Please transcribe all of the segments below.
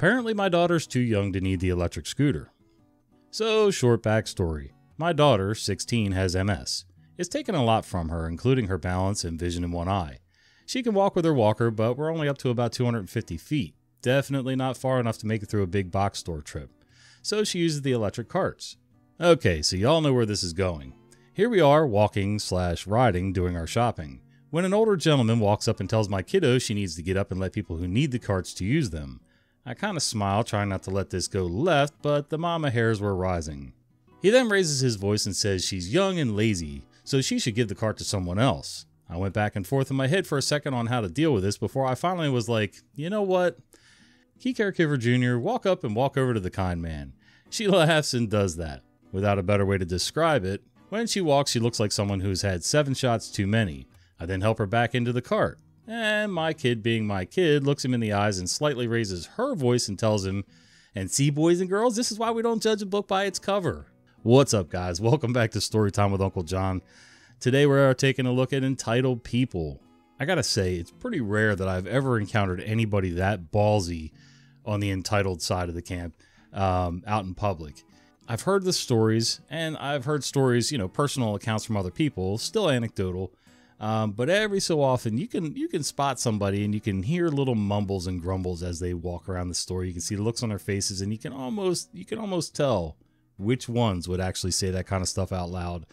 Apparently, my daughter's too young to need the electric scooter. So, short backstory my daughter, 16, has MS. It's taken a lot from her, including her balance and vision in one eye. She can walk with her walker, but we're only up to about 250 feet. Definitely not far enough to make it through a big box store trip. So she uses the electric carts. Okay, so y'all know where this is going. Here we are, walking slash riding, doing our shopping. When an older gentleman walks up and tells my kiddo she needs to get up and let people who need the carts to use them. I kind of smile, trying not to let this go left, but the mama hairs were rising. He then raises his voice and says she's young and lazy, so she should give the cart to someone else. I went back and forth in my head for a second on how to deal with this before I finally was like, you know what? Key Caregiver Jr., walk up and walk over to the kind man. She laughs and does that. Without a better way to describe it, when she walks, she looks like someone who's had seven shots too many. I then help her back into the cart. And my kid, being my kid, looks him in the eyes and slightly raises her voice and tells him, And see, boys and girls, this is why we don't judge a book by its cover. What's up, guys? Welcome back to Storytime with Uncle Jon. Today we're taking a look at entitled people. I gotta say, it's pretty rare that I've ever encountered anybody that ballsy on the entitled side of the camp um, out in public. I've heard the stories, and I've heard stories, you know, personal accounts from other people, still anecdotal. Um, but every so often, you can you can spot somebody, and you can hear little mumbles and grumbles as they walk around the store. You can see the looks on their faces, and you can almost you can almost tell which ones would actually say that kind of stuff out loud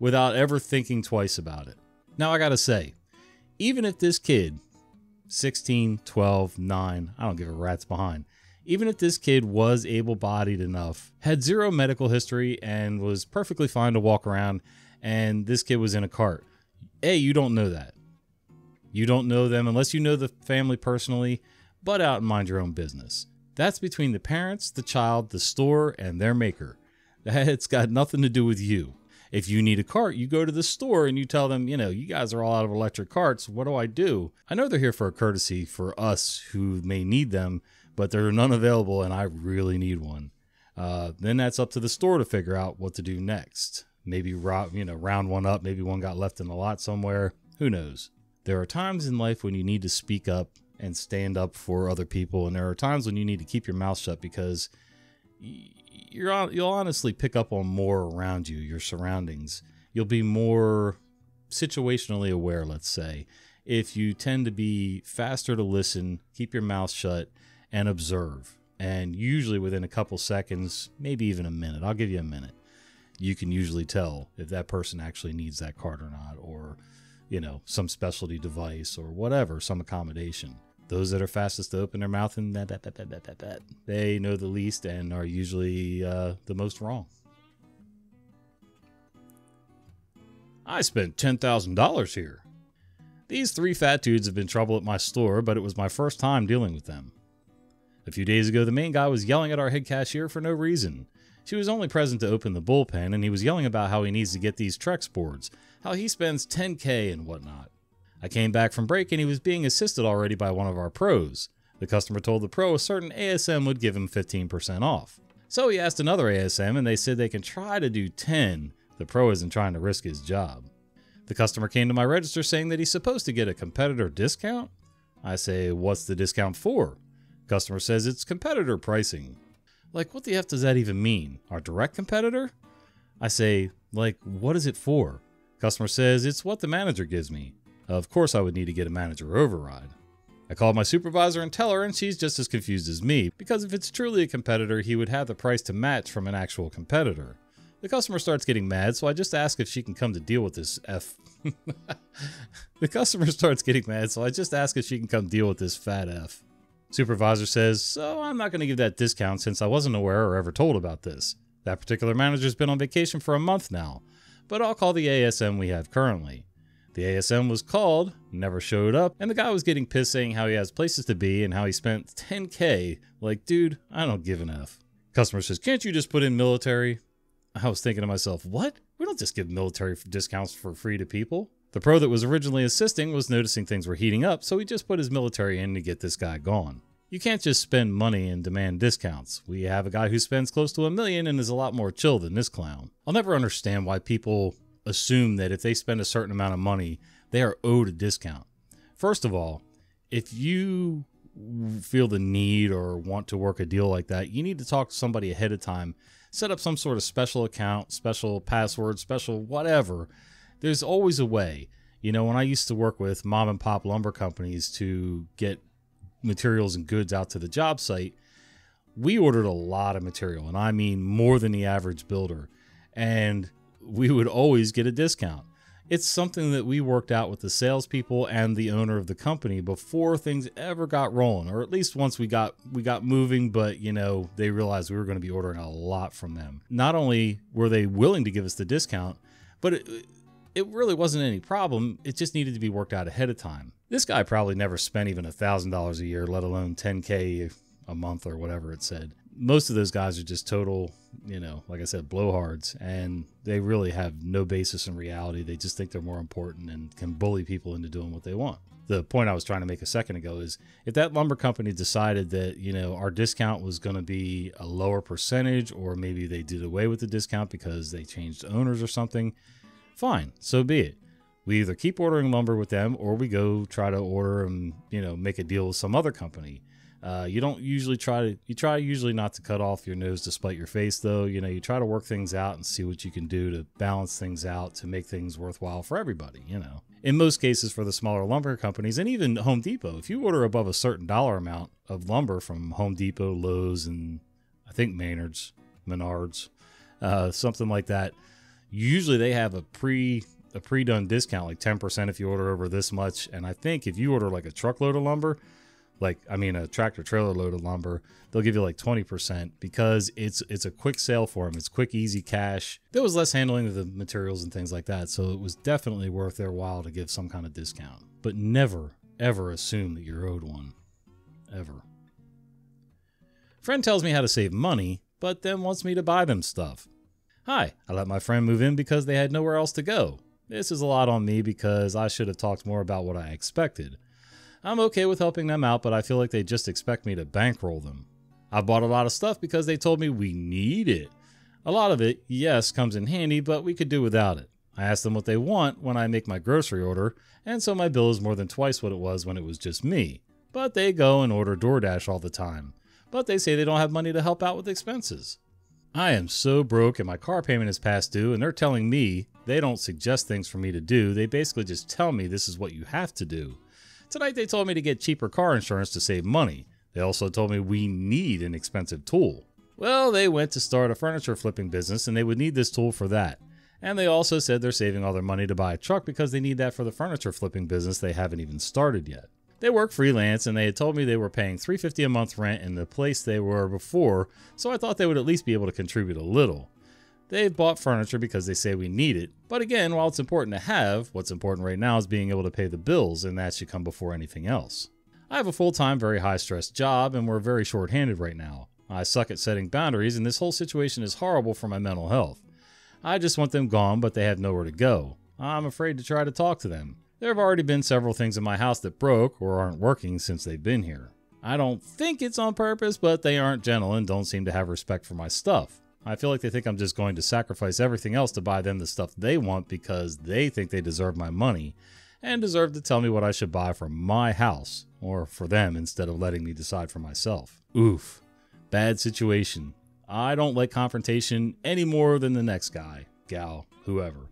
without ever thinking twice about it. Now, I gotta say, even if this kid, 16, 12, 9, I don't give a rat's behind, even if this kid was able bodied enough, had zero medical history, and was perfectly fine to walk around, and this kid was in a cart, A, you don't know that. You don't know them unless you know the family personally, but out and mind your own business. That's between the parents, the child, the store, and their maker. That's got nothing to do with you. If you need a cart, you go to the store and you tell them, you know, you guys are all out of electric carts. What do I do? I know they're here for a courtesy for us who may need them, but there are none available and I really need one. Uh, then that's up to the store to figure out what to do next. Maybe you know round one up. Maybe one got left in the lot somewhere. Who knows? There are times in life when you need to speak up and stand up for other people. And there are times when you need to keep your mouth shut because you're you'll honestly pick up on more around you, your surroundings. You'll be more situationally aware, let's say, if you tend to be faster to listen, keep your mouth shut, and observe. And usually within a couple seconds, maybe even a minute, I'll give you a minute, you can usually tell if that person actually needs that card or not, or, you know, some specialty device or whatever, some accommodation those that are fastest to open their mouth and that, that, that, that, that, that, that they know the least and are usually uh, the most wrong. I spent $10,000 here. These three fat dudes have been trouble at my store, but it was my first time dealing with them. A few days ago, the main guy was yelling at our head cashier for no reason. She was only present to open the bullpen, and he was yelling about how he needs to get these Trex boards, how he spends 10K and whatnot. I came back from break and he was being assisted already by one of our pros. The customer told the pro a certain ASM would give him 15% off. So he asked another ASM and they said they can try to do 10. The pro isn't trying to risk his job. The customer came to my register saying that he's supposed to get a competitor discount. I say, What's the discount for? Customer says it's competitor pricing. Like, what the F does that even mean? Our direct competitor? I say, Like, what is it for? Customer says it's what the manager gives me. Of course, I would need to get a manager override. I called my supervisor and tell her, and she's just as confused as me, because if it's truly a competitor, he would have the price to match from an actual competitor. The customer starts getting mad, so I just ask if she can come to deal with this F. the customer starts getting mad, so I just ask if she can come deal with this fat F. Supervisor says, So I'm not going to give that discount since I wasn't aware or ever told about this. That particular manager's been on vacation for a month now, but I'll call the ASM we have currently. The ASM was called, never showed up, and the guy was getting pissed saying how he has places to be and how he spent 10k. Like, dude, I don't give an F. Customer says, Can't you just put in military? I was thinking to myself, What? We don't just give military discounts for free to people. The pro that was originally assisting was noticing things were heating up, so he just put his military in to get this guy gone. You can't just spend money and demand discounts. We have a guy who spends close to a million and is a lot more chill than this clown. I'll never understand why people assume that if they spend a certain amount of money, they are owed a discount. First of all, if you feel the need or want to work a deal like that, you need to talk to somebody ahead of time. Set up some sort of special account, special password, special whatever. There's always a way. You know, when I used to work with mom and pop lumber companies to get materials and goods out to the job site, we ordered a lot of material, and I mean more than the average builder. And we would always get a discount it's something that we worked out with the salespeople and the owner of the company before things ever got rolling, or at least once we got we got moving. But you know, they realized we were going to be ordering a lot from them. Not only were they willing to give us the discount, but it, it really wasn't any problem. It just needed to be worked out ahead of time. This guy probably never spent even a thousand dollars a year, let alone 10k a month or whatever it said most of those guys are just total, you know, like I said, blowhards, and they really have no basis in reality. They just think they're more important and can bully people into doing what they want. The point I was trying to make a second ago is if that lumber company decided that, you know, our discount was going to be a lower percentage, or maybe they did away with the discount because they changed owners or something, fine, so be it. We either keep ordering lumber with them or we go try to order and, you know, make a deal with some other company. Uh, you don't usually try to you try usually not to cut off your nose to spite your face though. You know you try to work things out and see what you can do to balance things out to make things worthwhile for everybody you know. In most cases for the smaller lumber companies and even home depot if you order above a certain dollar amount of lumber from home depot lowes and i think maynard's menards uh, something like that usually they have a pre a pre-done discount like 10% if you order over this much and i think if you order like a truckload of lumber like I mean a tractor trailer load of lumber, they'll give you like 20% because it's it's a quick sale for them. It's quick easy cash. There was less handling of the materials and things like that, so it was definitely worth their while to give some kind of discount. But never ever assume that you're owed one. Ever. Friend tells me how to save money, but then wants me to buy them stuff. Hi, I let my friend move in because they had nowhere else to go. This is a lot on me because I should have talked more about what I expected. I'm okay with helping them out, but I feel like they just expect me to bankroll them. I bought a lot of stuff because they told me we need it. A lot of it, yes, comes in handy, but we could do without it. I ask them what they want when I make my grocery order, and so my bill is more than twice what it was when it was just me. But they go and order DoorDash all the time. But they say they don't have money to help out with expenses. I am so broke and my car payment is past due, and they're telling me they don't suggest things for me to do. They basically just tell me this is what you have to do. Tonight they told me to get cheaper car insurance to save money. They also told me we need an expensive tool. Well, they went to start a furniture flipping business and they would need this tool for that. And they also said they're saving all their money to buy a truck because they need that for the furniture flipping business they haven't even started yet. They work freelance and they had told me they were paying 350 a month rent in the place they were before, so I thought they would at least be able to contribute a little. They've bought furniture because they say we need it. But again, while it's important to have, what's important right now is being able to pay the bills, and that should come before anything else. I have a full time, very high stress job, and we're very short handed right now. I suck at setting boundaries, and this whole situation is horrible for my mental health. I just want them gone, but they have nowhere to go. I'm afraid to try to talk to them. There have already been several things in my house that broke or aren't working since they've been here. I don't think it's on purpose, but they aren't gentle and don't seem to have respect for my stuff. I feel like they think I'm just going to sacrifice everything else to buy them the stuff they want because they think they deserve my money and deserve to tell me what I should buy for my house or for them instead of letting me decide for myself. Oof. Bad situation. I don't like confrontation any more than the next guy, gal, whoever.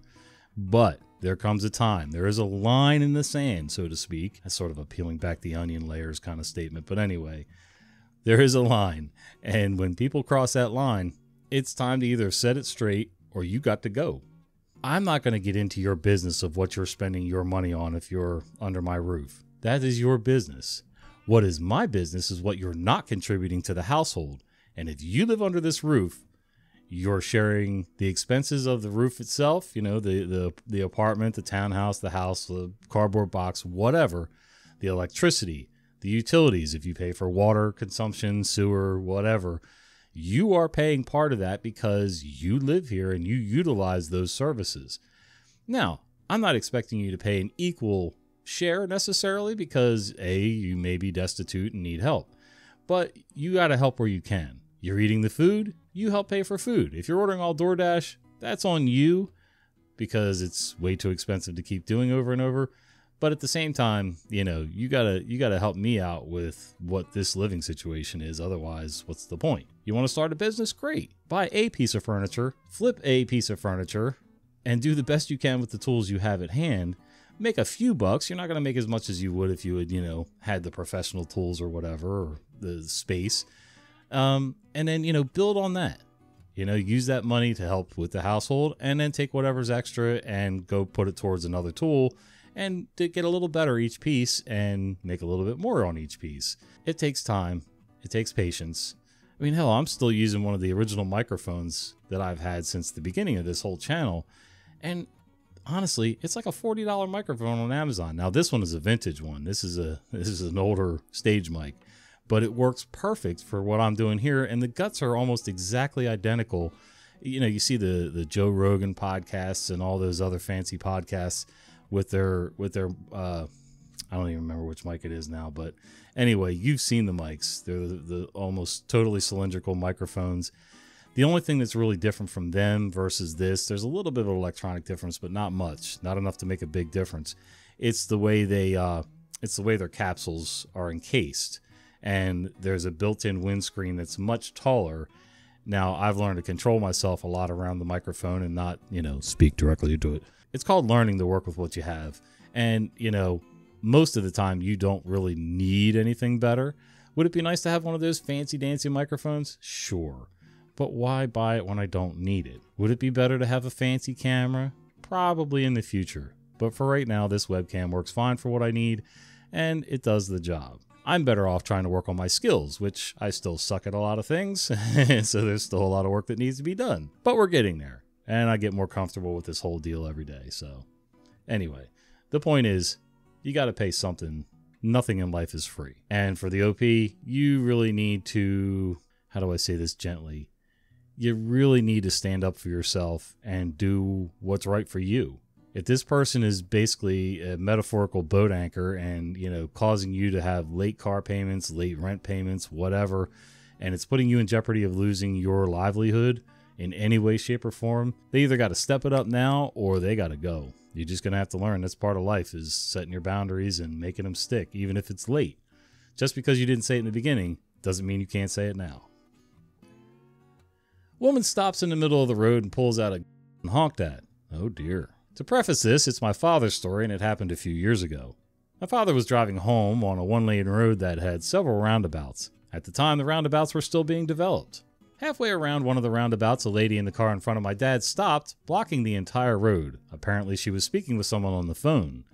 But there comes a time. There is a line in the sand, so to speak. That's sort of a peeling back the onion layers kind of statement. But anyway, there is a line. And when people cross that line, it's time to either set it straight or you got to go. I'm not going to get into your business of what you're spending your money on if you're under my roof. That is your business. What is my business is what you're not contributing to the household. And if you live under this roof, you're sharing the expenses of the roof itself, you know, the the the apartment, the townhouse, the house, the cardboard box, whatever, the electricity, the utilities if you pay for water consumption, sewer, whatever you are paying part of that because you live here and you utilize those services. Now, I'm not expecting you to pay an equal share necessarily because A, you may be destitute and need help, but you got to help where you can. You're eating the food, you help pay for food. If you're ordering all DoorDash, that's on you because it's way too expensive to keep doing over and over. But at the same time, you know, you gotta you gotta help me out with what this living situation is. Otherwise, what's the point? You want to start a business? Great. Buy a piece of furniture, flip a piece of furniture, and do the best you can with the tools you have at hand. Make a few bucks. You're not gonna make as much as you would if you had, you know, had the professional tools or whatever or the space. Um, and then you know, build on that. You know, use that money to help with the household, and then take whatever's extra and go put it towards another tool and to get a little better each piece and make a little bit more on each piece. It takes time, it takes patience. I mean, hell, I'm still using one of the original microphones that I've had since the beginning of this whole channel. And honestly, it's like a $40 microphone on Amazon. Now, this one is a vintage one. This is a this is an older stage mic, but it works perfect for what I'm doing here and the guts are almost exactly identical. You know, you see the the Joe Rogan podcasts and all those other fancy podcasts with their with their uh, I don't even remember which mic it is now, but anyway, you've seen the mics. They're the, the, almost totally cylindrical microphones. The only thing that's really different from them versus this, there's a little bit of electronic difference, but not much, not enough to make a big difference. It's the way they, uh, it's the way their capsules are encased, and there's a built-in windscreen that's much taller. Now I've learned to control myself a lot around the microphone and not, you know, speak directly into it it's called learning to work with what you have. And, you know, most of the time you don't really need anything better. Would it be nice to have one of those fancy dancy microphones? Sure. But why buy it when I don't need it? Would it be better to have a fancy camera? Probably in the future. But for right now, this webcam works fine for what I need, and it does the job. I'm better off trying to work on my skills, which I still suck at a lot of things, so there's still a lot of work that needs to be done. But we're getting there and I get more comfortable with this whole deal every day. So, anyway, the point is, you got to pay something. Nothing in life is free. And for the OP, you really need to, how do I say this gently? You really need to stand up for yourself and do what's right for you. If this person is basically a metaphorical boat anchor and, you know, causing you to have late car payments, late rent payments, whatever, and it's putting you in jeopardy of losing your livelihood, in any way, shape, or form, they either got to step it up now or they got to go. You're just going to have to learn that's part of life is setting your boundaries and making them stick, even if it's late. Just because you didn't say it in the beginning doesn't mean you can't say it now. Woman stops in the middle of the road and pulls out a honked at. Oh dear. To preface this, it's my father's story and it happened a few years ago. My father was driving home on a one lane road that had several roundabouts. At the time, the roundabouts were still being developed. Halfway around one of the roundabouts, a lady in the car in front of my dad stopped, blocking the entire road. Apparently, she was speaking with someone on the phone.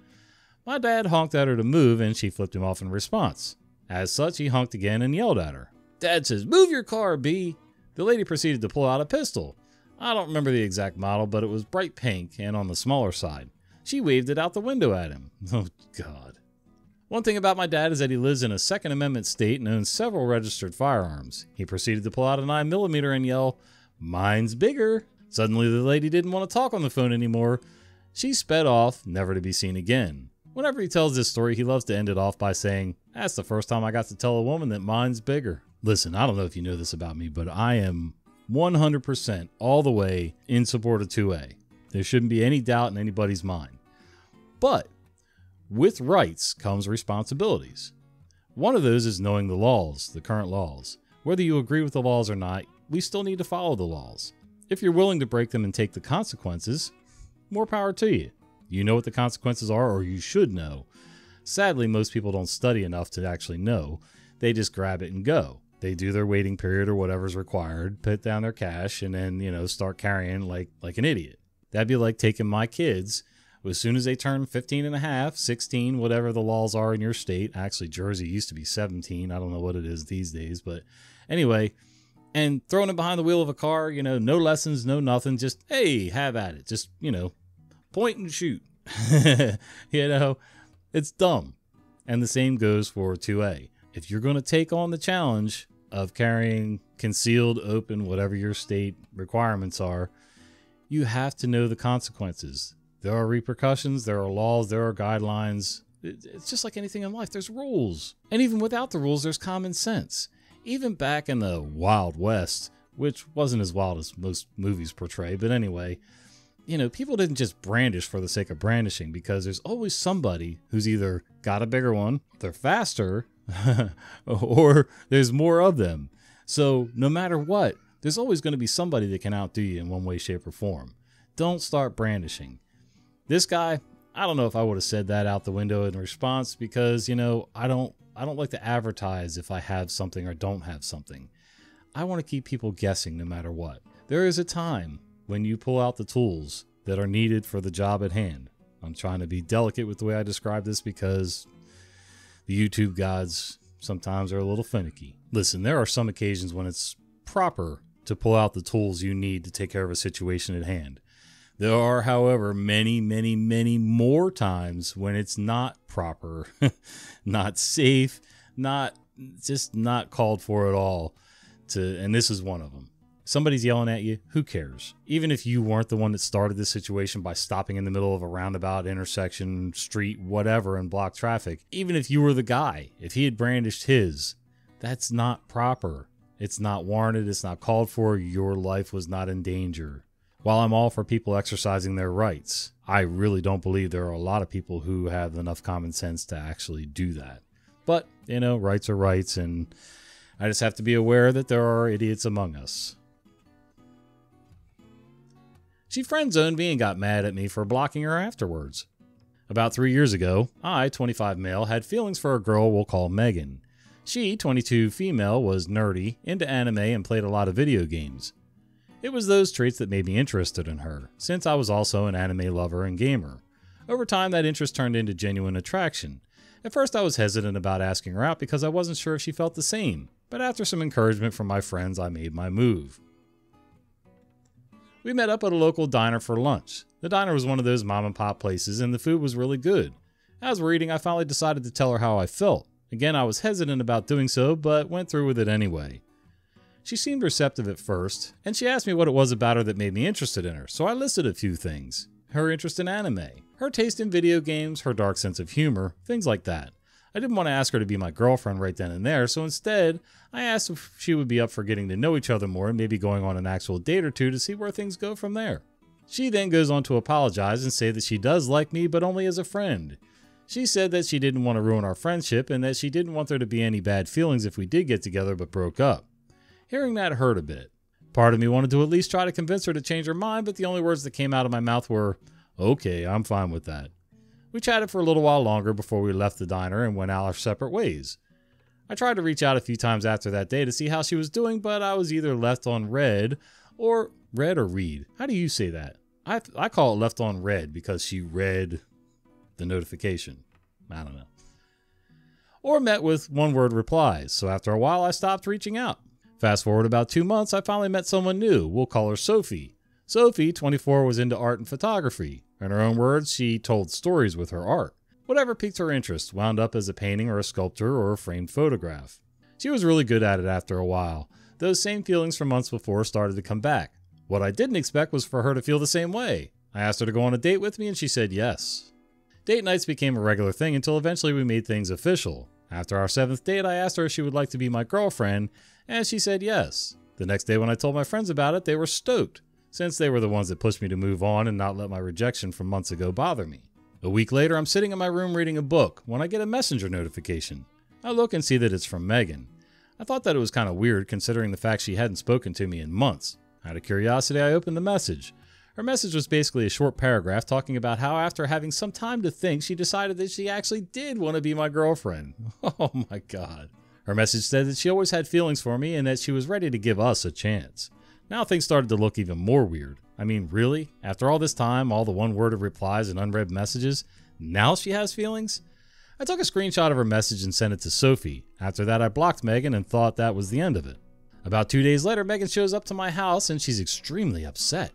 My dad honked at her to move, and she flipped him off in response. As such, he honked again and yelled at her. Dad says, Move your car, B. The lady proceeded to pull out a pistol. I don't remember the exact model, but it was bright pink and on the smaller side. She waved it out the window at him. Oh, God. One thing about my dad is that he lives in a Second Amendment state and owns several registered firearms. He proceeded to pull out a 9mm and yell, Mine's bigger. Suddenly, the lady didn't want to talk on the phone anymore. She sped off, never to be seen again. Whenever he tells this story, he loves to end it off by saying, That's the first time I got to tell a woman that mine's bigger. Listen, I don't know if you know this about me, but I am 100% all the way in support of 2A. There shouldn't be any doubt in anybody's mind. But with rights comes responsibilities. One of those is knowing the laws, the current laws. Whether you agree with the laws or not, we still need to follow the laws. If you're willing to break them and take the consequences, more power to you. You know what the consequences are, or you should know. Sadly, most people don't study enough to actually know. They just grab it and go. They do their waiting period or whatever's required, put down their cash, and then, you know, start carrying like like an idiot. That'd be like taking my kids as soon as they turn 15 and a half, 16, whatever the laws are in your state. Actually, Jersey used to be 17. I don't know what it is these days, but anyway, and throwing them behind the wheel of a car, you know, no lessons, no nothing, just hey, have at it. Just, you know, point and shoot. you know, it's dumb. And the same goes for 2A. If you're going to take on the challenge of carrying concealed, open, whatever your state requirements are, you have to know the consequences. There are repercussions, there are laws, there are guidelines. It's just like anything in life, there's rules. And even without the rules, there's common sense. Even back in the Wild West, which wasn't as wild as most movies portray, but anyway, you know, people didn't just brandish for the sake of brandishing because there's always somebody who's either got a bigger one, they're faster, or there's more of them. So no matter what, there's always going to be somebody that can outdo you in one way, shape, or form. Don't start brandishing. This guy, I don't know if I would have said that out the window in response because, you know, I don't I don't like to advertise if I have something or don't have something. I want to keep people guessing no matter what. There is a time when you pull out the tools that are needed for the job at hand. I'm trying to be delicate with the way I describe this because the YouTube gods sometimes are a little finicky. Listen, there are some occasions when it's proper to pull out the tools you need to take care of a situation at hand. There are, however, many, many, many more times when it's not proper, not safe, not just not called for at all to and this is one of them somebody's yelling at you, who cares? Even if you weren't the one that started this situation by stopping in the middle of a roundabout, intersection, street, whatever, and blocked traffic, even if you were the guy, if he had brandished his, that's not proper. It's not warranted. It's not called for. Your life was not in danger. While I'm all for people exercising their rights, I really don't believe there are a lot of people who have enough common sense to actually do that. But, you know, rights are rights, and I just have to be aware that there are idiots among us. She friend zoned me and got mad at me for blocking her afterwards. About three years ago, I, 25 male, had feelings for a girl we'll call Megan. She, 22 female, was nerdy, into anime, and played a lot of video games. It was those traits that made me interested in her, since I was also an anime lover and gamer. Over time, that interest turned into genuine attraction. At first, I was hesitant about asking her out because I wasn't sure if she felt the same, but after some encouragement from my friends, I made my move. We met up at a local diner for lunch. The diner was one of those mom and pop places, and the food was really good. As we're eating, I finally decided to tell her how I felt. Again, I was hesitant about doing so, but went through with it anyway. She seemed receptive at first, and she asked me what it was about her that made me interested in her, so I listed a few things. Her interest in anime, her taste in video games, her dark sense of humor, things like that. I didn't want to ask her to be my girlfriend right then and there, so instead, I asked if she would be up for getting to know each other more and maybe going on an actual date or two to see where things go from there. She then goes on to apologize and say that she does like me, but only as a friend. She said that she didn't want to ruin our friendship and that she didn't want there to be any bad feelings if we did get together but broke up. Hearing that hurt a bit. Part of me wanted to at least try to convince her to change her mind, but the only words that came out of my mouth were, okay, I'm fine with that. We chatted for a little while longer before we left the diner and went our separate ways. I tried to reach out a few times after that day to see how she was doing, but I was either left on read or read or read. How do you say that? I, I call it left on read because she read the notification. I don't know. Or met with one word replies, so after a while I stopped reaching out. Fast forward about two months, I finally met someone new. We'll call her Sophie. Sophie, 24, was into art and photography. In her own words, she told stories with her art. Whatever piqued her interest wound up as a painting or a sculpture or a framed photograph. She was really good at it after a while. Those same feelings from months before started to come back. What I didn't expect was for her to feel the same way. I asked her to go on a date with me and she said yes. Date nights became a regular thing until eventually we made things official. After our seventh date, I asked her if she would like to be my girlfriend, and she said yes. The next day, when I told my friends about it, they were stoked since they were the ones that pushed me to move on and not let my rejection from months ago bother me. A week later, I'm sitting in my room reading a book when I get a messenger notification. I look and see that it's from Megan. I thought that it was kind of weird considering the fact she hadn't spoken to me in months. Out of curiosity, I opened the message. Her message was basically a short paragraph talking about how, after having some time to think, she decided that she actually did want to be my girlfriend. Oh my god. Her message said that she always had feelings for me and that she was ready to give us a chance. Now things started to look even more weird. I mean, really? After all this time, all the one worded replies and unread messages, now she has feelings? I took a screenshot of her message and sent it to Sophie. After that, I blocked Megan and thought that was the end of it. About two days later, Megan shows up to my house and she's extremely upset.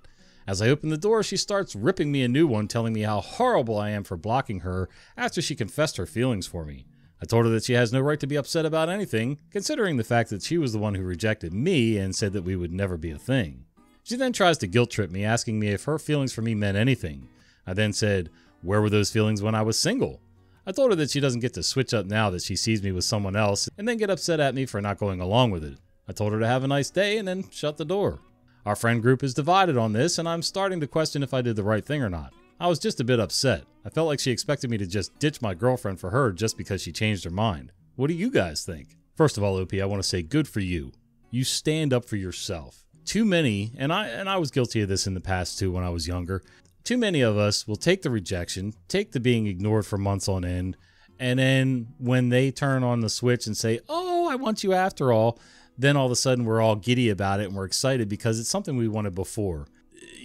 As I open the door, she starts ripping me a new one, telling me how horrible I am for blocking her after she confessed her feelings for me. I told her that she has no right to be upset about anything, considering the fact that she was the one who rejected me and said that we would never be a thing. She then tries to guilt trip me, asking me if her feelings for me meant anything. I then said, Where were those feelings when I was single? I told her that she doesn't get to switch up now that she sees me with someone else and then get upset at me for not going along with it. I told her to have a nice day and then shut the door. Our friend group is divided on this, and I'm starting to question if I did the right thing or not. I was just a bit upset. I felt like she expected me to just ditch my girlfriend for her just because she changed her mind. What do you guys think? First of all, OP, I want to say good for you. You stand up for yourself. Too many, and I and I was guilty of this in the past too when I was younger. Too many of us will take the rejection, take the being ignored for months on end, and then when they turn on the switch and say, "Oh, I want you after all," then all of a sudden we're all giddy about it and we're excited because it's something we wanted before.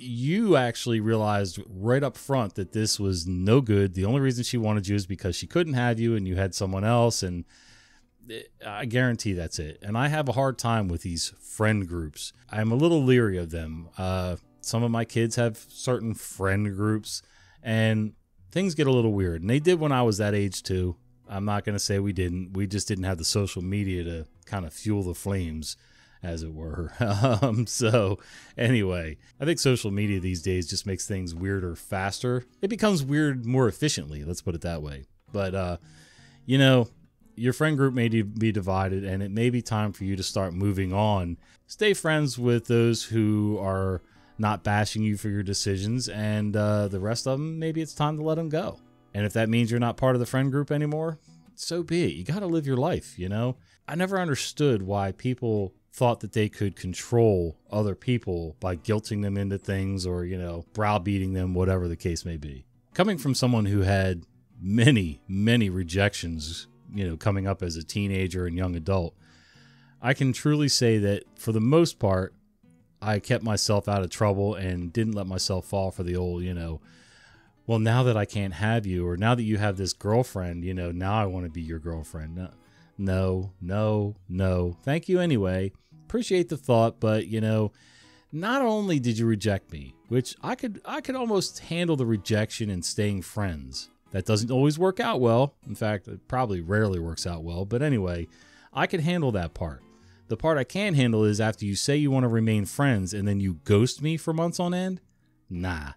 You actually realized right up front that this was no good. The only reason she wanted you is because she couldn't have you and you had someone else. And I guarantee that's it. And I have a hard time with these friend groups. I'm a little leery of them. Uh, some of my kids have certain friend groups and things get a little weird. And they did when I was that age too. I'm not going to say we didn't. We just didn't have the social media to kind of fuel the flames, as it were. um, so, anyway, I think social media these days just makes things weirder faster. It becomes weird more efficiently, let's put it that way. But, uh, you know, your friend group may be divided, and it may be time for you to start moving on. Stay friends with those who are not bashing you for your decisions, and uh, the rest of them, maybe it's time to let them go. And if that means you're not part of the friend group anymore, so be it. You got to live your life, you know? I never understood why people thought that they could control other people by guilting them into things or, you know, browbeating them, whatever the case may be. Coming from someone who had many, many rejections, you know, coming up as a teenager and young adult, I can truly say that for the most part, I kept myself out of trouble and didn't let myself fall for the old, you know, well, now that I can't have you, or now that you have this girlfriend, you know, now I want to be your girlfriend. No, no, no, no. Thank you anyway. Appreciate the thought, but you know, not only did you reject me, which I could I could almost handle the rejection and staying friends. That doesn't always work out well. In fact, it probably rarely works out well, but anyway, I could handle that part. The part I can't handle is after you say you want to remain friends and then you ghost me for months on end. Nah,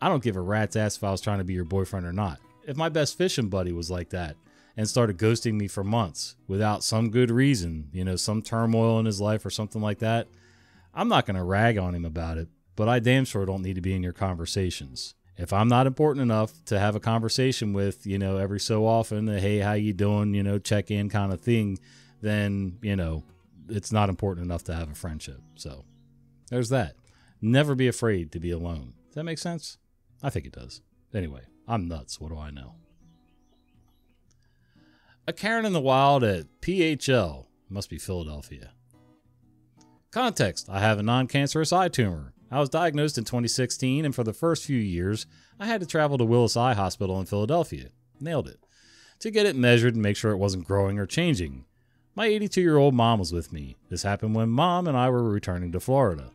I don't give a rat's ass if I was trying to be your boyfriend or not. If my best fishing buddy was like that, and started ghosting me for months without some good reason, you know, some turmoil in his life or something like that, I'm not going to rag on him about it, but I damn sure don't need to be in your conversations. If I'm not important enough to have a conversation with, you know, every so often, the, hey, how you doing, you know, check in kind of thing, then, you know, it's not important enough to have a friendship. So there's that. Never be afraid to be alone. Does that make sense? I think it does. Anyway, I'm nuts. What do I know? A Karen in the wild at PHL. Must be Philadelphia. Context I have a non cancerous eye tumor. I was diagnosed in 2016, and for the first few years, I had to travel to Wills Eye Hospital in Philadelphia. Nailed it. To get it measured and make sure it wasn't growing or changing. My 82 year old mom was with me. This happened when mom and I were returning to Florida.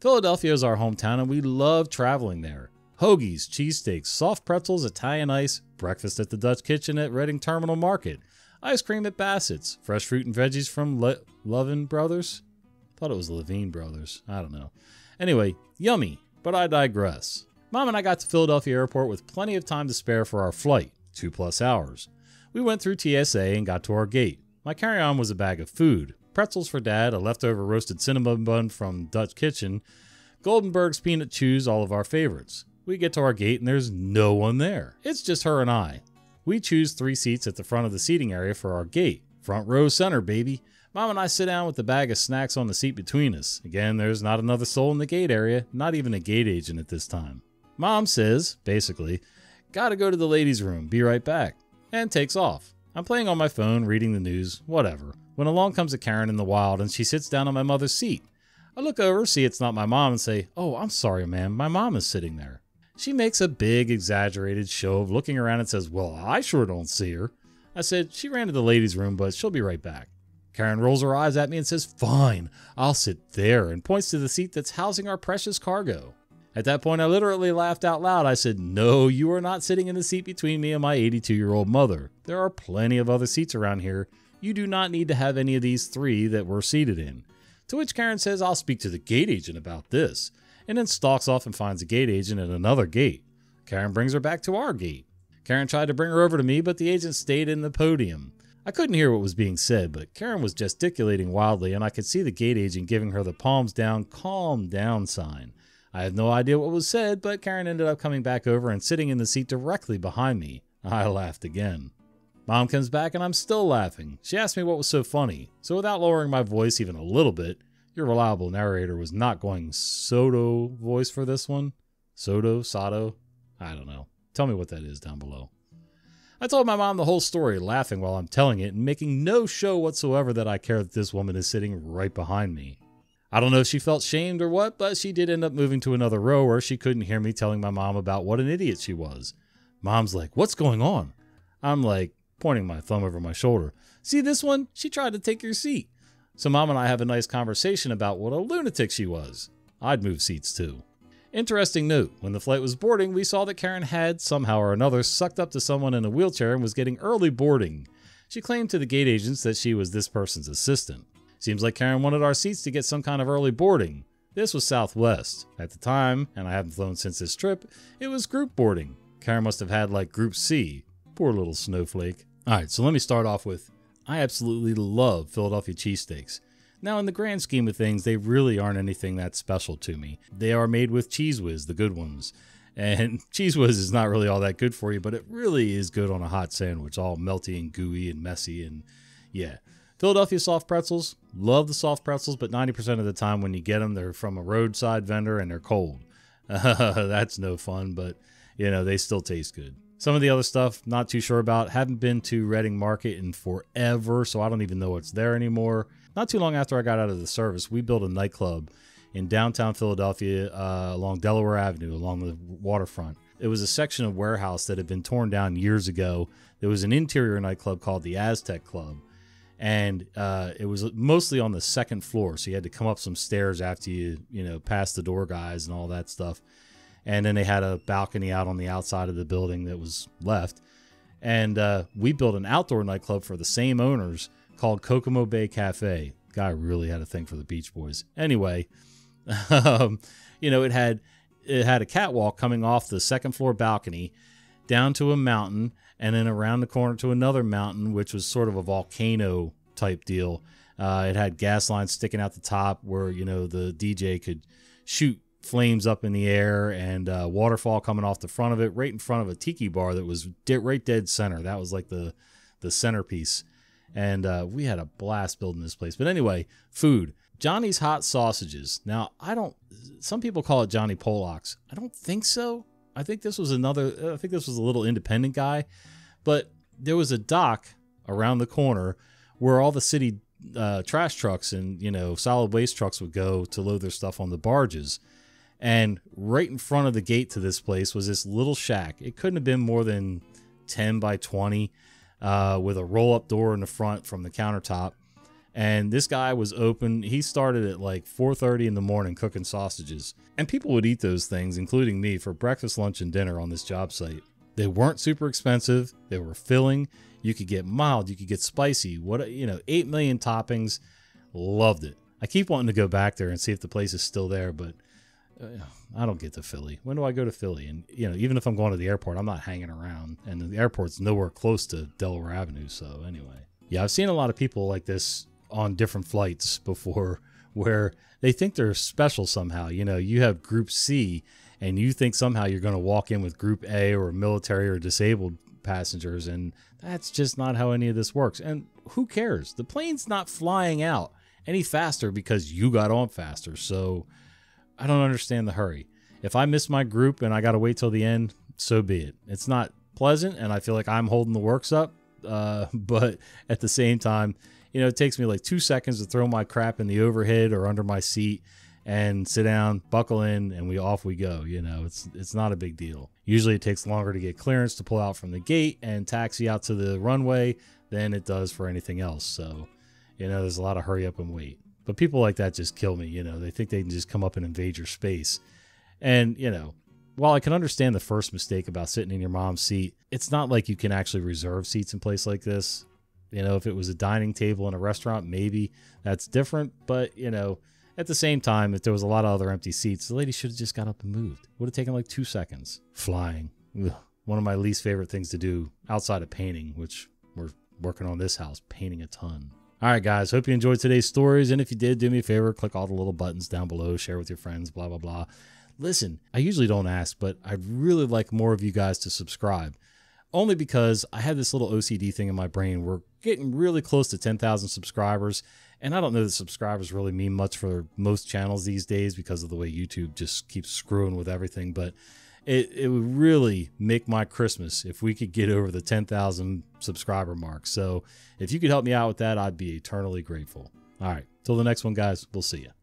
Philadelphia is our hometown, and we love traveling there. Hoagies, cheesesteaks, soft pretzels, Italian ice, breakfast at the Dutch Kitchen at Reading Terminal Market, ice cream at Bassett's, fresh fruit and veggies from Le- Lovin Brothers. Thought it was Levine Brothers. I don't know. Anyway, yummy, but I digress. Mom and I got to Philadelphia Airport with plenty of time to spare for our flight, two plus hours. We went through TSA and got to our gate. My carry on was a bag of food pretzels for dad, a leftover roasted cinnamon bun from Dutch Kitchen, Goldenberg's peanut chews, all of our favorites. We get to our gate and there's no one there. It's just her and I. We choose three seats at the front of the seating area for our gate. Front row center, baby. Mom and I sit down with the bag of snacks on the seat between us. Again, there's not another soul in the gate area, not even a gate agent at this time. Mom says, basically, gotta go to the ladies' room, be right back, and takes off. I'm playing on my phone, reading the news, whatever, when along comes a Karen in the wild and she sits down on my mother's seat. I look over, see it's not my mom, and say, Oh, I'm sorry, ma'am, my mom is sitting there. She makes a big, exaggerated show of looking around and says, Well, I sure don't see her. I said, She ran to the ladies' room, but she'll be right back. Karen rolls her eyes at me and says, Fine, I'll sit there, and points to the seat that's housing our precious cargo. At that point, I literally laughed out loud. I said, No, you are not sitting in the seat between me and my 82 year old mother. There are plenty of other seats around here. You do not need to have any of these three that we're seated in. To which Karen says, I'll speak to the gate agent about this and then stalks off and finds a gate agent at another gate. Karen brings her back to our gate. Karen tried to bring her over to me, but the agent stayed in the podium. I couldn't hear what was being said, but Karen was gesticulating wildly, and I could see the gate agent giving her the palms down, calm down sign. I have no idea what was said, but Karen ended up coming back over and sitting in the seat directly behind me. I laughed again. Mom comes back and I'm still laughing. She asked me what was so funny, so without lowering my voice even a little bit, your reliable narrator was not going Soto voice for this one. Soto, Sato, I don't know. Tell me what that is down below. I told my mom the whole story, laughing while I'm telling it and making no show whatsoever that I care that this woman is sitting right behind me. I don't know if she felt shamed or what, but she did end up moving to another row where she couldn't hear me telling my mom about what an idiot she was. Mom's like, What's going on? I'm like, pointing my thumb over my shoulder. See this one? She tried to take your seat. So mom and I have a nice conversation about what a lunatic she was. I'd move seats too. Interesting note when the flight was boarding, we saw that Karen had, somehow or another, sucked up to someone in a wheelchair and was getting early boarding. She claimed to the gate agents that she was this person's assistant. Seems like Karen wanted our seats to get some kind of early boarding. This was Southwest. At the time, and I haven't flown since this trip, it was group boarding. Karen must have had like Group C. Poor little snowflake. Alright, so let me start off with I absolutely love Philadelphia cheesesteaks. Now, in the grand scheme of things, they really aren't anything that special to me. They are made with Cheez Whiz, the good ones. And Cheez Whiz is not really all that good for you, but it really is good on a hot sandwich, all melty and gooey and messy. And yeah, Philadelphia soft pretzels, love the soft pretzels, but 90% of the time when you get them, they're from a roadside vendor and they're cold. that's no fun, but you know, they still taste good. Some of the other stuff, not too sure about. Haven't been to Reading Market in forever, so I don't even know what's there anymore. Not too long after I got out of the service, we built a nightclub in downtown Philadelphia uh, along Delaware Avenue, along the waterfront. It was a section of warehouse that had been torn down years ago. There was an interior nightclub called the Aztec Club, and uh, it was mostly on the second floor. So you had to come up some stairs after you, you know, pass the door guys and all that stuff and then they had a balcony out on the outside of the building that was left. And uh, we built an outdoor nightclub for the same owners called Kokomo Bay Cafe. Guy really had a thing for the Beach Boys. Anyway, um, you know, it had it had a catwalk coming off the second floor balcony down to a mountain and then around the corner to another mountain, which was sort of a volcano type deal. Uh, it had gas lines sticking out the top where you know the DJ could shoot flames up in the air and uh, waterfall coming off the front of it, right in front of a tiki bar that was de- right dead center. That was like the the centerpiece, and uh, we had a blast building this place. But anyway, food. Johnny's hot sausages. Now I don't. Some people call it Johnny Pollock's. I don't think so. I think this was another. I think this was a little independent guy, but there was a dock around the corner where all the city uh, trash trucks and you know solid waste trucks would go to load their stuff on the barges and right in front of the gate to this place was this little shack. It couldn't have been more than 10 by 20 uh, with a roll up door in the front from the countertop. And this guy was open. He started at like 4:30 in the morning cooking sausages. And people would eat those things, including me, for breakfast, lunch, and dinner on this job site. They weren't super expensive. They were filling. You could get mild. You could get spicy. What you know, eight million toppings. Loved it. I keep wanting to go back there and see if the place is still there, but Uh, I don't get to Philly. When do I go to Philly? And you know, even if I'm going to the airport, I'm not hanging around, and the airport's nowhere close to Delaware Avenue. So anyway, yeah, I've seen a lot of people like this on different flights before, where they think they're special somehow. You know, you have Group C, and you think somehow you're going to walk in with Group A or military or disabled passengers, and that's just not how any of this works. And who cares? The plane's not flying out any faster because you got on faster. So I don't understand the hurry. If I miss my group and I got to wait till the end, so be it. It's not pleasant, and I feel like I'm holding the works up. Uh, but at the same time, you know, it takes me like two seconds to throw my crap in the overhead or under my seat and sit down, buckle in, and we off we go. You know, it's it's not a big deal. Usually, it takes longer to get clearance to pull out from the gate and taxi out to the runway than it does for anything else. So, you know, there's a lot of hurry up and wait. But people like that just kill me. You know, they think they can just come up and invade your space. And, you know, while I can understand the first mistake about sitting in your mom's seat, it's not like you can actually reserve seats in place like this. You know, if it was a dining table in a restaurant, maybe that's different. But, you know, at the same time, if there was a lot of other empty seats, the lady should have just got up and moved. Would have taken like two seconds. Flying. Ugh. One of my least favorite things to do outside of painting, which we're working on this house, painting a ton. All right, guys, hope you enjoyed today's stories. And if you did, do me a favor, click all the little buttons down below, share with your friends, blah, blah, blah. Listen, I usually don't ask, but I'd really like more of you guys to subscribe. Only because I have this little OCD thing in my brain. We're getting really close to 10,000 subscribers. And I don't know that subscribers really mean much for most channels these days because of the way YouTube just keeps screwing with everything. But it, it would really make my Christmas if we could get over the 10,000 subscriber mark. So if you could help me out with that, I'd be eternally grateful. All right. Till the next one, guys. We'll see you.